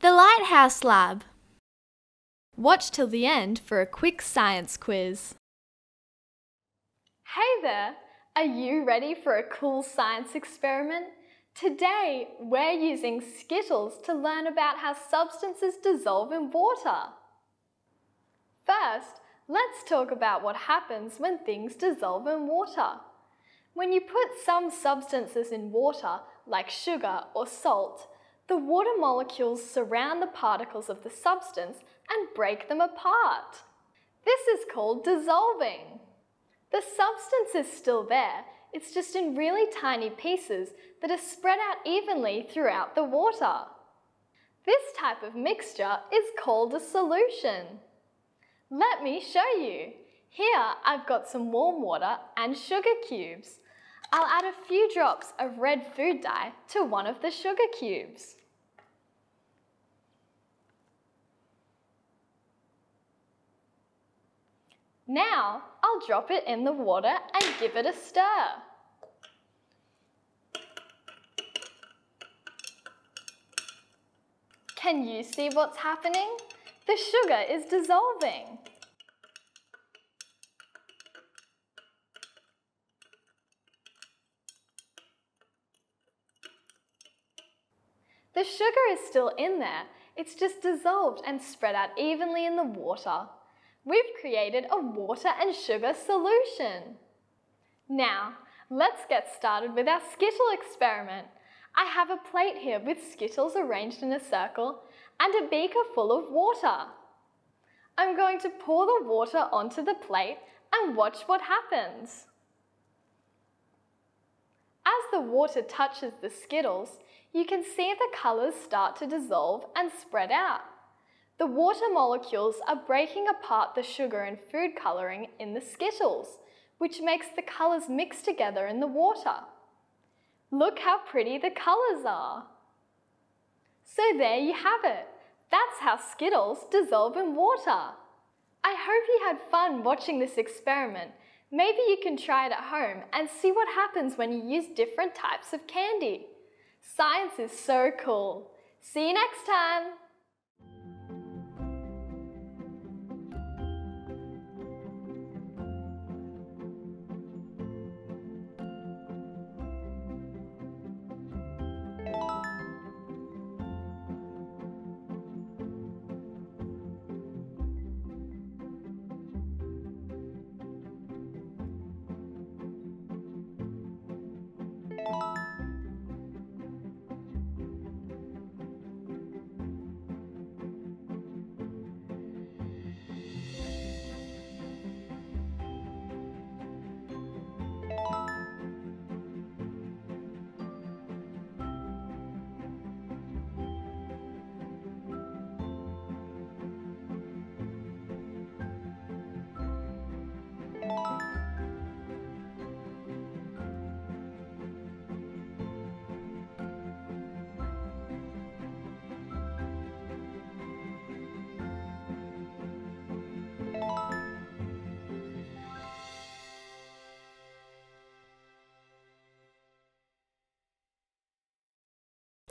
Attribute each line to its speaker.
Speaker 1: The Lighthouse Lab. Watch till the end for a quick science quiz. Hey there! Are you ready for a cool science experiment? Today, we're using Skittles to learn about how substances dissolve in water. First, let's talk about what happens when things dissolve in water. When you put some substances in water, like sugar or salt, the water molecules surround the particles of the substance and break them apart. This is called dissolving. The substance is still there, it's just in really tiny pieces that are spread out evenly throughout the water. This type of mixture is called a solution. Let me show you. Here I've got some warm water and sugar cubes. I'll add a few drops of red food dye to one of the sugar cubes. Now, I'll drop it in the water and give it a stir. Can you see what's happening? The sugar is dissolving. The sugar is still in there, it's just dissolved and spread out evenly in the water. We've created a water and sugar solution. Now, let's get started with our Skittle experiment. I have a plate here with Skittles arranged in a circle and a beaker full of water. I'm going to pour the water onto the plate and watch what happens. The water touches the Skittles, you can see the colours start to dissolve and spread out. The water molecules are breaking apart the sugar and food colouring in the Skittles, which makes the colours mix together in the water. Look how pretty the colours are. So there you have it. That's how Skittles dissolve in water. I hope you had fun watching this experiment Maybe you can try it at home and see what happens when you use different types of candy. Science is so cool. See you next time!